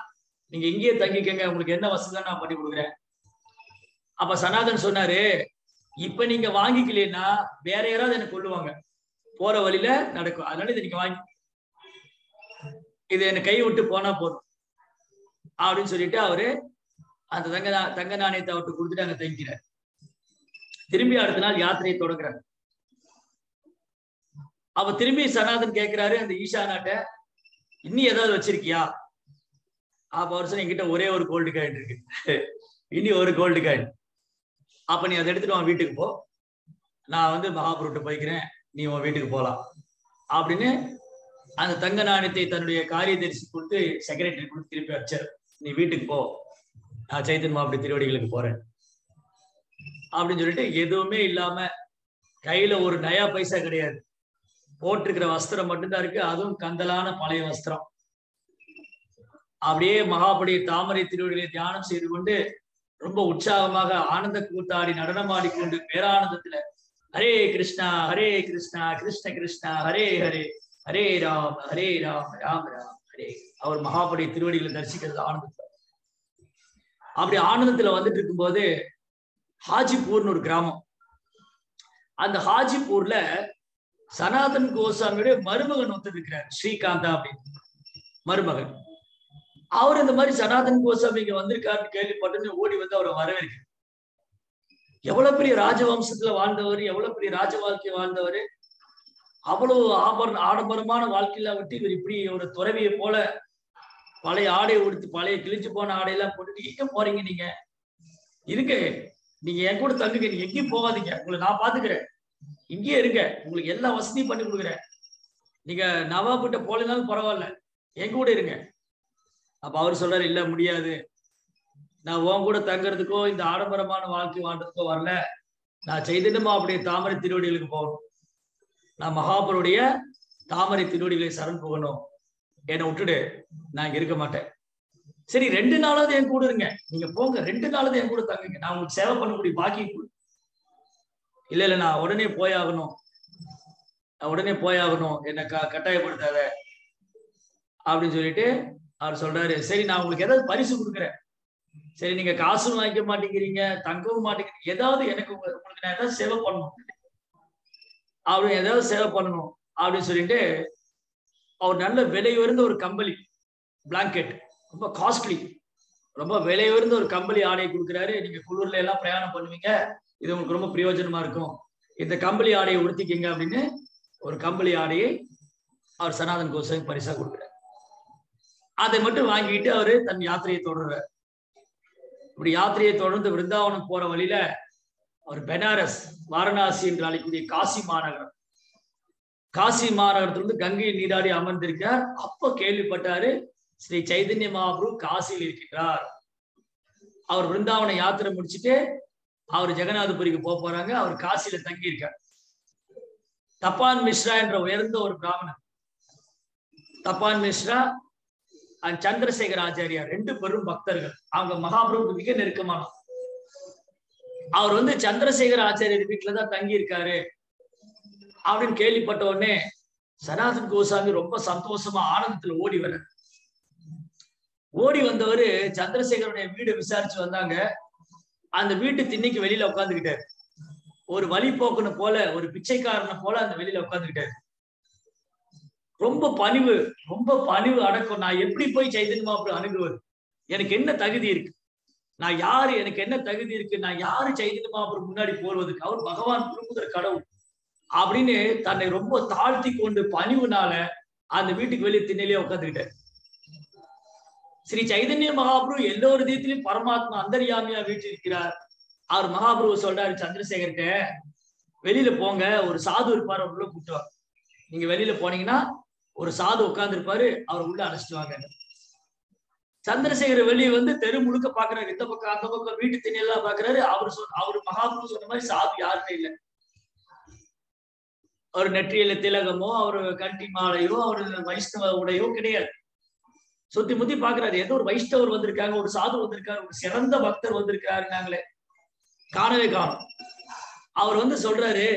நீங்க இங்கேயே தங்கிக்கங்க உங்களுக்கு என்ன வசதி நான் பண்ணி கொடுக்குறேன். அப்ப சனாதன் சொன்னாரு இப்ப நீங்க வாங்கிக்கலைன்னா வேற யாராவது எனக்கு கொள்ளுவாங்க போற வழியில நடக்கும். அதனால இதை நீங்க வாங்கி இது என்ன கை விட்டு போனா போதும். அப்படின்னு சொல்லிட்டு அவரு அந்த தங்க தங்க நாணயத்தை அவர்கிட்ட கொடுத்துட்டு அங்க தங்கிக்கிறார். திரும்பி அடுத்த நாள் யாத்திரையை தொடங்குறாரு. அவ திரும்பி சனாதன் கேட்கிறாரு அந்த ஈஷா நாட்டை இன்னும் ஏதாவது வச்சிருக்கியா? ஆஃப் ஹவர்ஸ் என்கிட்ட ஒரே ஒரு கோல்டு காயின் இருக்கு. இனி ஒரு கோல்டு காயின் அப்ப நீ அதை எடுத்துட்டு உன் வீட்டுக்கு போ. நான் வந்து மகாபுருட்ட போய்க்கிறேன். நீ உன் வீட்டுக்கு போகலாம் அப்படின்னு அந்த தங்க நாணயத்தை தன்னுடைய காரியதரிசி கொடுத்து செக்ரட்டரி கொடுத்து திருப்பி வச்சார் நீ வீட்டுக்கு போ. நான் சைத்தன் மாவட்ட திருவடிகளுக்கு போறேன். அப்படின்னு சொல்லிட்டு எதுவுமே இல்லாம கையில ஒரு நயா பைசா கிடையாது. போட்டிருக்கிற வஸ்திரம் மட்டும்தான் இருக்கு. அதுவும் கந்தலான பழைய வஸ்திரம். அப்படியே மகாபடி தாமரை திருவடிகளை தியானம் செய்து கொண்டு ரொம்ப உற்சாகமாக ஆனந்த கூத்தாடி நடனமாடி கொண்டு பேரானந்தத்துல ஹரே கிருஷ்ணா ஹரே கிருஷ்ணா கிருஷ்ண கிருஷ்ணா ஹரே ஹரே ஹரே ராம் ஹரே ராம் ராம் ராம் ஹரே. அவர் மகாபடி திருவடிகளை தரிசிக்கிறது ஆனந்தத்துல. அப்படி ஆனந்தத்துல வந்துட்டு இருக்கும்போது ஹாஜிப்பூர்னு ஒரு கிராமம். அந்த ஹாஜிப்பூர்ல சனாதன் கோசாமியுடைய மருமகன் ஒருத்தர் இருக்கிறார் ஸ்ரீகாந்தா அப்படின்னு. மருமகன். அவர் இந்த மாதிரி சனாதன் கோசாமி இங்க வந்திருக்காருன்னு கேள்விப்பட்டு ஓடி வந்து அவரை வரவேற்கிறார் எவ்வளவு பெரிய ராஜவம்சத்துல வாழ்ந்தவர் எவ்வளவு பெரிய ராஜ வாழ்க்கை வாழ்ந்தவர். அவ்வளவு ஆபரண ஆடம்பரமான வாழ்க்கையில விட்டு இவர் இப்படி ஒரு துறவியை போல பழைய ஆடையை உடுத்து பழைய கிழிச்சு போன ஆடையெல்லாம் போட்டுட்டு எங்க போறீங்க நீங்க? இருக்கு நீங்க என் கூட தங்குங்க. நீங்க எங்கேயும் போகாதீங்க. உங்களை நான் பாத்துக்கிறேன். இங்கேயே இருங்க. உங்களுக்கு எல்லா வசதியும் பண்ணி கொடுக்குறேன். நீங்க நவாபிட்ட போலனாலும் பரவாயில்ல. என் கூட இருங்க. அப்ப அவர் சொல்றாரு இல்ல முடியாது. நான் உன் கூட தங்கறதுக்கோ இந்த ஆடம்பரமான வாழ்க்கை வாழ்றதுக்கோ வரல. நான் சைதன்யமா அப்படியே தாமரை திருவடிகளுக்கு போகணும். நான் மகாபருடைய தாமரை திருவடிகளை சரண் போகணும். என்னை விட்டுடு. நான் இங்க இருக்க மாட்டேன். சரி ரெண்டு நாளாவது என் கூட இருங்க. நீங்க போங்க. ரெண்டு நாளாவது என் கூட தங்குங்க. நான் உங்களுக்கு சேவை பண்ணக்கூடிய பாக்கியம் கொடு. இல்ல இல்ல நான் உடனே போயாகணும். நான் உடனே போயாகணும். என்னை க கட்டாயப்படுத்தாத. அப்படின்னு சொல்லிட்டு அவர் சொல்றாரு சரி நான் உங்களுக்கு ஏதாவது பரிசு கொடுக்குறேன். சரி நீங்க காசும் வாங்கிக்க மாட்டேங்கிறீங்க தங்கவும் மாட்டேங்கிறீங்க. ஏதாவது எனக்கு உங்களுக்கு நான் ஏதாவது சேவை பண்ணணும். அவரு ஏதாவது சேவை பண்ணணும் அப்படின்னு சொல்லிட்டு அவர் நல்ல விலை உயர்ந்த ஒரு கம்பளி பிளாங்கெட் ரொம்ப காஸ்ட்லி ரொம்ப விலை உயர்ந்த ஒரு கம்பளி ஆடையை கொடுக்குறாரு. நீங்க குளிர்ல எல்லாம் பிரயாணம் பண்ணுவீங்க. இது உங்களுக்கு ரொம்ப பிரயோஜனமா இருக்கும். இந்த கம்பளி ஆடையை உடுத்திக்கிங்க அப்படின்னு ஒரு கம்பளி ஆடையை அவர் சனாதன் கோசாமி பரிசா கொடுக்குறாரு. அதை மட்டும் வாங்கிட்டு அவரு தன் யாத்திரையை தொடர்றார். இப்படி யாத்திரையை தொடர்ந்து விருந்தாவனம் போற வழியில அவர் பெனாரஸ் வாரணாசி என்று அழைக்கக்கூடிய காசி மாநகரம். காசி மாநகரத்திலிருந்து கங்கையை நீராடி அமர்ந்திருக்கார் அப்ப கேள்விப்பட்டாரு ஸ்ரீ சைதன்ய மகாபுரு காசியில் இருக்கின்றார். அவர் விருந்தாவன யாத்திரை முடிச்சுட்டு அவர் ஜெகநாதபுரிக்கு போக போறாங்க. அவர் காசியில தங்கி இருக்கார் தப்பான் மிஸ்ரா என்ற உயர்ந்த ஒரு பிராமணன். தப்பான் மிஸ்ரா சந்திரசேகர் ஆச்சாரியார் ரெண்டு பெரும் பக்தர்கள். அவங்க மகாபிரபு மிக நெருக்கமான அவர் வந்து சந்திரசேகர் ஆச்சாரியர் வீட்டுலதான் தங்கி இருக்காரு அப்படின்னு கேள்விப்பட்ட உடனே சனாதன் கோசாமி ரொம்ப சந்தோஷமா ஆனந்தத்துல ஓடி வர ஓடி வந்தவரு சந்திரசேகருடைய வீடு விசாரிச்சு வந்தாங்க. அந்த வீட்டு திண்ணைக்கு வெளியில உட்காந்துக்கிட்டாரு ஒரு வழி போக்குன போல ஒரு பிச்சைக்காரனை போல அந்த வெளியில உட்காந்துக்கிட்டாரு ரொம்ப பணிவு ரொம்ப பணிவு அடக்கம். நான் எப்படி போய் சைதன்யமா அப்படி அணுகுவது? எனக்கு என்ன தகுதி இருக்கு? நான் யாரு? எனக்கு என்ன தகுதி இருக்கு? நான் யாரு சைதன்யமா அப்புறம் முன்னாடி போடுவதுக்கு அவர் பகவான் குருமுதர் கடவுள். அப்படின்னு தன்னை ரொம்ப தாழ்த்தி கொண்டு பணிவுனால அந்த வீட்டுக்கு வெளியே திண்ணிலேயே உட்காந்துக்கிட்டார் ஸ்ரீ சைதன்ய மகாபுரு எல்லோரு விதத்திலையும் பரமாத்மா அந்தர்யாமியா வீட்டிருக்கிறார் அவர் மகாபுரு சொல்றாரு சந்திரசேகர்கிட்ட வெளியில போங்க. ஒரு சாது இருப்பார் அவர் கூப்பிட்டு நீங்க வெளியில போனீங்கன்னா ஒரு சாது உட்கார்ந்து இருப்பாரு அவர் உள்ள அழைச்சிட்டு வாங்க. சந்திரசேகர் வெளியே வந்து தெரு முழுக்க பாக்குறாரு. இந்த பக்கம் அந்த பக்கம் வீட்டு திணையெல்லாம் பாக்குறாரு. அவர் சொல் அவர் மகாபுரு சொன்ன மாதிரி சாது யாருமே இல்லை. அவர் நெற்றியில திலகமோ அவர் கண்டி மாலையோ அவர் வைஷ்ணவ உடையோ கிடையாது. சுத்தி முத்தி பாக்குறாரு. ஏதோ ஒரு வைஷ்ணவர் வந்திருக்காங்க ஒரு சாது வந்திருக்காரு ஒரு சிறந்த பக்தர் வந்திருக்காரு நாங்களே காணவே காணும். அவர் வந்து சொல்றாரு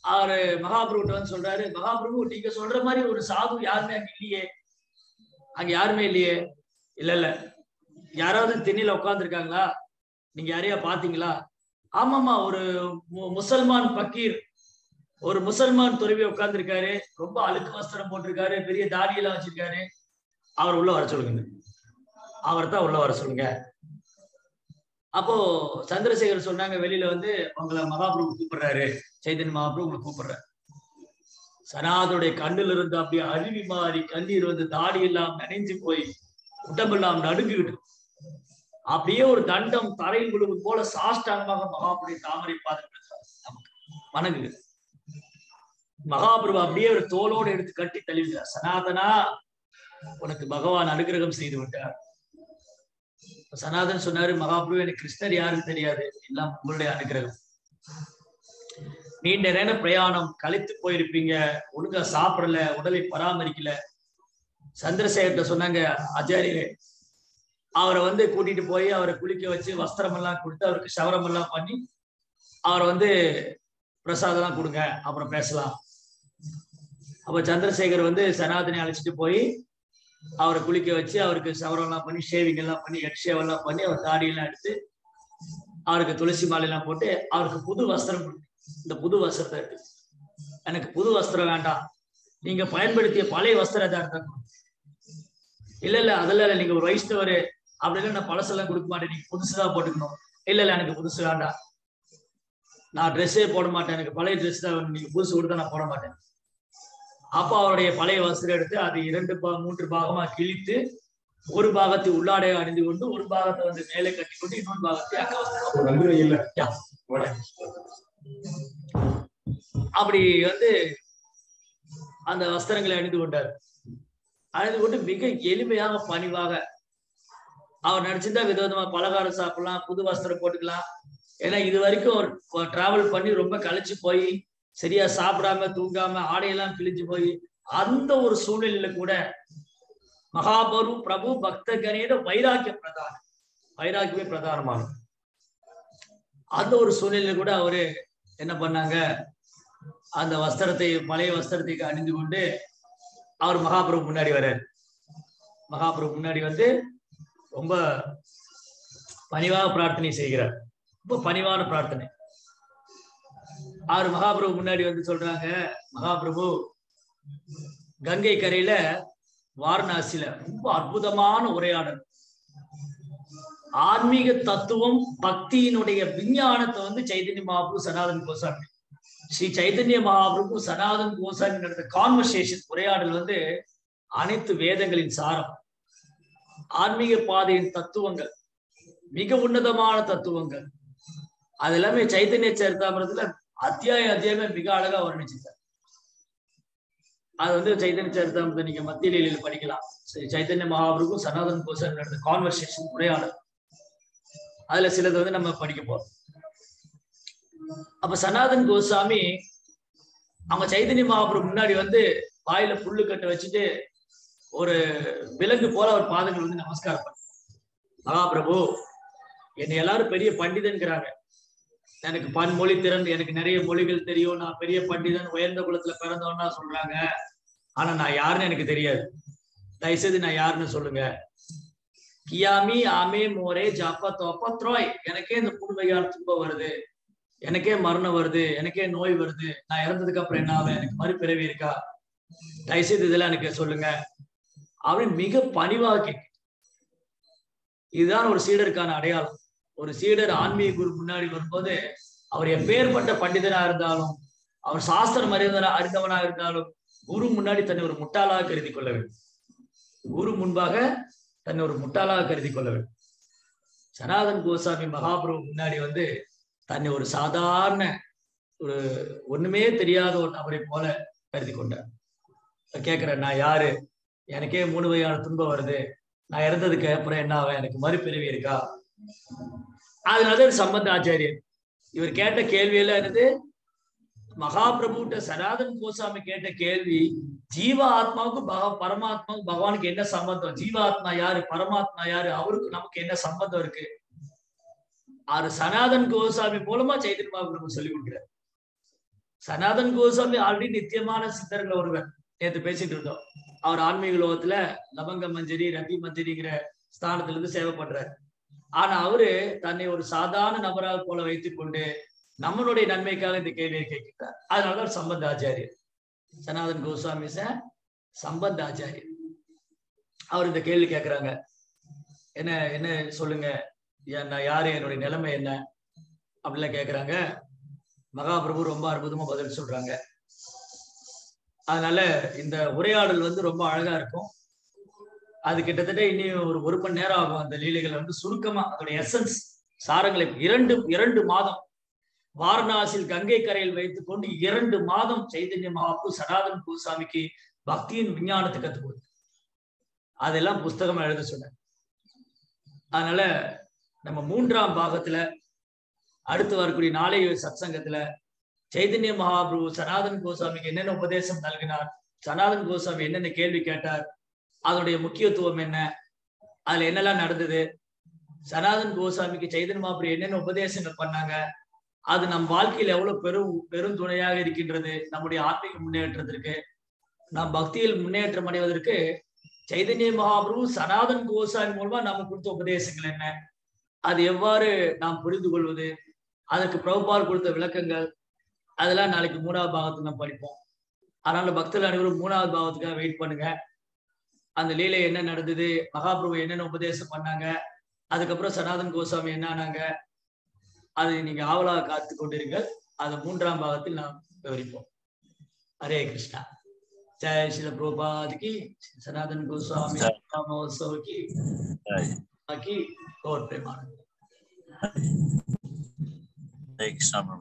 அவரு மகாபிரபுட்ட வந்து சொல்றாரு மகாபிரபு நீங்க சொல்ற மாதிரி ஒரு சாது யாருமே அங்க இல்லையே. அங்க யாருமே இல்லையே. இல்ல இல்ல. யாராவது திண்ணில உட்கார்ந்துருக்காங்களா? நீங்க யாரையா பாத்தீங்களா ஆமாமா ஒரு மு- முசல்மான் பக்கீர். ஒரு முசல்மான் துறவி உட்கார்ந்துருக்காரு. ரொம்ப அழுக்கு வஸ்திரம் போட்டிருக்காரு. பெரிய தாடியெல்லாம் வச்சிருக்காரு. அவர் உள்ள வர சொல்லுங்க. அவர் தான் உள்ள வர சொல்லுங்க. அப்போ சந்திரசேகர் சொன்னாங்க வெளியில வந்து உங்களை மகாபிரபு கூப்பிடுறாரு. சைதன் மகாபிரபு உங்களை கூப்பிடுறாரு சனாதனுடைய கண்ணுல இருந்து அப்படியே அருவி மாறி கண்ணீர் வந்து தாடி எல்லாம் நனைஞ்சு போய் உடம்பெல்லாம் நடுங்கிக்கிட்டு அப்படியே ஒரு தண்டம் தரையில் விழுவது போல சாஷ்டாங்கமாக மகாபுரி தாமரை பாதம் வணங்குது மகாபிரபு அப்படியே ஒரு தோலோடு எடுத்து கட்டி தழுவினார் சனாதனா உனக்கு பகவான் அனுகிரகம் செய்து விட்டார். சனாதன் சொன்னாரு மகாபிரபு எனக்கு கிருஷ்ணர் யாருன்னு தெரியாது. எல்லாம் உங்களுடைய அனுகிரகம். நீண்ட நேர பிரயாணம் கழித்து போயிருப்பீங்க ஒழுங்கா சாப்பிடல உடலை பராமரிக்கல. சந்திரசேகர்கிட்ட சொன்னாங்க ஆச்சாரியரே அவரை வந்து கூட்டிட்டு போய் அவரை குளிக்க வச்சு வஸ்திரம் எல்லாம் கொடுத்து அவருக்கு சவரம் எல்லாம் பண்ணி அவரை வந்து பிரசாதம் எல்லாம் கொடுங்க அப்புறம் பேசலாம். அப்ப சந்திரசேகர் வந்து சனாதனை அழைச்சிட்டு போய் அவரை குளிக்க வச்சு அவருக்கு சவரம் எல்லாம் பண்ணி ஷேவிங் எல்லாம் பண்ணி ஹெட் எல்லாம் பண்ணி அவர் தாடியெல்லாம் எடுத்து அவருக்கு துளசி மாலை எல்லாம் போட்டு அவருக்கு புது வஸ்திரம் கொடுத்து இந்த புது வஸ்திரத்தை எடுத்து எனக்கு புது வஸ்திரம் வேண்டாம். நீங்க பயன்படுத்திய பழைய வஸ்திரத்தை கொடுங்க. இல்ல இல்ல அதெல்லாம் இல்ல. நீங்க ஒரு வைஷ்ணவர் அப்படின்னு நான் பழசெல்லாம் கொடுக்க மாட்டேன். நீங்க புதுசுதான் போட்டுக்கணும். இல்ல இல்ல எனக்கு புதுசு வேண்டாம். நான் ட்ரெஸ்ஸே போட மாட்டேன். எனக்கு பழைய ட்ரெஸ் தான். நீங்க புதுசு கொடுத்தா நான் போட மாட்டேன். அப்ப அவருடைய பழைய வஸ்திரம் எடுத்து அது இரண்டு மூன்று பாகமா கிழித்து ஒரு பாகத்தை உள்ளாடை அணிந்து கொண்டு ஒரு பாகத்தை வந்து மேலே கட்டி கொண்டு இன்னொரு பாகத்தை அங்க அப்படி வந்து அந்த வஸ்திரங்களை அணிந்து கொண்டார். அணிந்து கொண்டு மிக எளிமையாக பணிவாக அவர் நடிச்சிருந்தா விதவிதமா பலகாரம் சாப்பிடலாம் புது வஸ்திரம் போட்டுக்கலாம். ஏன்னா இது வரைக்கும் டிராவல் பண்ணி ரொம்ப கழிச்சு போய் சரியா சாப்பிடாம தூங்காம ஆடையெல்லாம் கிழிஞ்சு போய் அந்த ஒரு சூழ்நிலையில கூட மகாபரு பிரபு பக்த கணேட வைராக்கிய பிரதானம். வைராக்கியமே பிரதானமானது அந்த ஒரு சூழ்நிலையில கூட அவரு என்ன பண்ணாங்க? அந்த வஸ்திரத்தை பழைய வஸ்திரத்தை அணிந்து கொண்டு அவர் மகாபிரபு முன்னாடி வர்றார். மகாபிரபு முன்னாடி வந்து ரொம்ப பணிவாக பிரார்த்தனை செய்கிறார். ரொம்ப பணிவான பிரார்த்தனை. அவர் மகாபிரபு முன்னாடி வந்து சொல்றாங்க மகாபிரபு கங்கை கரையில வாரணாசியில ரொம்ப அற்புதமான உரையாடல். ஆன்மீக தத்துவம் பக்தியினுடைய விஞ்ஞானத்தை வந்து சைதன்ய மகாபு சனாதன் கோசாமி. ஸ்ரீ சைதன்ய மகாபுருக்கும் சனாதன் கோசாமி நடந்த கான்வர்சேஷன் உரையாடல் வந்து அனைத்து வேதங்களின் சாரம். ஆன்மீக பாதையின் தத்துவங்கள் மிக உன்னதமான தத்துவங்கள். அது எல்லாமே சைத்தன்ய சரிதாமிரத்துல அத்தியாய அத்தியாயமே மிக அழகா வர்ணிச்சிருக்கார் அது வந்து சைத்தன்ய சரிதாமிரத்தை நீங்க மத்திய நிலையில படிக்கலாம். சரி சைத்தன்ய மகாபுருக்கும் சனாதன் கோசாமி நடந்த கான்வர்சேஷன் உரையாடல். அதுல சிலது வந்து நம்ம படிக்க போறோம். அப்ப சனாதன் கோசாமி அவங்க சைதன்ய மகாபுரம் முன்னாடி வந்து வாயில புல்லு கட்ட வச்சுட்டு ஒரு விலங்கு போல அவர் பாதங்கள் வந்து நமஸ்காரம் பண்ண மகாபிரபு என்னை எல்லாரும் பெரிய பண்டிதன்கிறாங்க. எனக்கு பன்மொழி திறன் எனக்கு நிறைய மொழிகள் தெரியும். நான் பெரிய பண்டிதன் உயர்ந்த குலத்துல பிறந்தோன்னா சொல்றாங்க. ஆனா நான் யாருன்னு எனக்கு தெரியாது. தயவுசெய்து நான் யாருன்னு சொல்லுங்க. கியாமி ஆமே மோரே ஜாப்பா தோப்பா த்ரோய். எனக்கே இந்த மூணு வகையான துன்பம் வருது. எனக்கே மரணம் வருது. எனக்கே நோய் வருது. நான் இறந்ததுக்கு அப்புறம் என்ன ஆகும் எனக்கு மாதிரி பிறவி இருக்கா? தயவுசெய்து இதெல்லாம் எனக்கு சொல்லுங்க. அப்படின்னு மிக பணிவாக கேட்க இதுதான் ஒரு சீடருக்கான அடையாளம். ஒரு சீடர் ஆன்மீக குரு முன்னாடி வரும்போது அவர் எப்பேற்பட்ட பண்டிதனா இருந்தாலும் அவர் சாஸ்திரம் மரியாதனா அறிந்தவனா இருந்தாலும் குரு முன்னாடி தன்னை ஒரு முட்டாளாக கருதி கொள்ள வேண்டும். குரு முன்பாக தன்னை ஒரு முட்டாளாக கருதி கொள்ள வேண்டும். சனாதன் கோசாமி மகாபிரபு முன்னாடி வந்து தன்னை ஒரு சாதாரண ஒரு ஒண்ணுமே தெரியாத ஒரு நபரை போல கருதி கொண்டார். கேட்கிறேன் நான் யாரு? எனக்கே மூணு வகையான துன்பம் வருது. நான் இறந்ததுக்கு அப்புறம் என்ன ஆகும் எனக்கு மறுபிறவி இருக்கா? அதனால சம்பந்த ஆச்சாரியர். இவர் கேட்ட கேள்வி எல்லாம் என்னது மகாபிரபுட்ட சனாதன் கோசாமி கேட்ட கேள்வி ஜீவ ஆத்மாவுக்கு பக பரமாத்மாவுக்கு பகவானுக்கு என்ன சம்பந்தம்? ஜீவாத்மா யாரு? பரமாத்மா யாரு? அவருக்கு நமக்கு என்ன சம்பந்தம் இருக்கு? அது சனாதன் கோசாமி மூலமா சைதன்ய மகாபிரபு சொல்லி கொடுக்கிறார். சனாதன் கோசாமி ஆல்ரெடி நித்தியமான சித்தர்கள் ஒருவர். நேற்று பேசிட்டு இருந்தோம். அவர் ஆன்மீக லோகத்துல லவங்க மஞ்சரி ரவி மஞ்சரிங்கிற ஸ்தானத்துல இருந்து சேவை பண்றாரு. ஆனா அவரு தன்னை ஒரு சாதாரண நபராக போல வைத்துக் கொண்டு நம்மளுடைய நன்மைக்காக இந்த கேள்வியை கேட்கிறார். அதனாலதான் சம்பந்த ஆச்சாரியர். சனாதன் கோஸ்வாமி சார் சம்பந்த ஆச்சாரியர் அவர் இந்த கேள்வி கேட்கிறாங்க என்ன என்ன சொல்லுங்க? நான் யாரு என்னுடைய நிலைமை என்ன? அப்படிலாம் கேட்கிறாங்க மகாபிரபு ரொம்ப அற்புதமா பதில் சொல்றாங்க. அதனால இந்த உரையாடல் வந்து ரொம்ப அழகா இருக்கும். அது கிட்டத்தட்ட இன்னும் ஒரு ஒரு மணி நேரம் ஆகும். அந்த லீலைகள் வந்து சுருக்கமா அதோட எசன்ஸ் சாரங்களை இரண்டு இரண்டு மாதம் வாரணாசியில் கங்கை கரையில் வைத்துக் கொண்டு இரண்டு மாதம் சைதன்ய மகாப்பு சனாதன் கோசாமிக்கு பக்தியின் விஞ்ஞானத்தை கத்துக் கொடுத்து அதெல்லாம் புஸ்தகமா எழுத சொன்னேன் அதனால நம்ம மூன்றாம் பாகத்துல அடுத்து வரக்கூடிய நாளைய சத்சங்கத்துல சைதன்ய மகாபிரபு சனாதன் கோசாமிக்கு என்னென்ன உபதேசம் நல்கினார் சனாதன் கோசாமி என்னென்ன கேள்வி கேட்டார் அதனுடைய முக்கியத்துவம் என்ன அதுல என்னெல்லாம் நடந்தது சனாதன் கோசாமிக்கு சைதன்ய மகாபிரபு என்னென்ன உபதேசங்கள் பண்ணாங்க அது நம் வாழ்க்கையில் எவ்வளவு பெரும் பெரும் துணையாக இருக்கின்றது நம்முடைய ஆன்மீக முன்னேற்றத்திற்கு நம் பக்தியில் முன்னேற்றம் அடைவதற்கு சைதன்ய மகாபிரபு சனாதன் கோசாமி மூலமா நாம் கொடுத்த உபதேசங்கள் என்ன? அது எவ்வாறு நாம் புரிந்து கொள்வது? அதற்கு பிரபுபால் கொடுத்த விளக்கங்கள். அதெல்லாம் நாளைக்கு மூணாவது பாகத்துக்கு நம்ம படிப்போம். அதனால பக்தர்கள் அனைவரும் மூணாவது பாகத்துக்காக வெயிட் பண்ணுங்க. அந்த லீலை என்ன நடந்தது? மகாபிரபு என்னென்ன உபதேசம் பண்ணாங்க? அதுக்கப்புறம் சனாதன் கோசாமி என்ன ஆனாங்க? அதை நீங்க ஆவலாக காத்து கொண்டிருங்கள். அதை மூன்றாம் பாகத்தில் நாம் விவரிப்போம். ஹரே கிருஷ்ணா. ஜெய் சில பிரபாதிக்கு சனாதன் கோஸ்வாமி ராமோத்சவக்கு ஆக்கி கோர் பிரேமானந்த Thanks, Summer.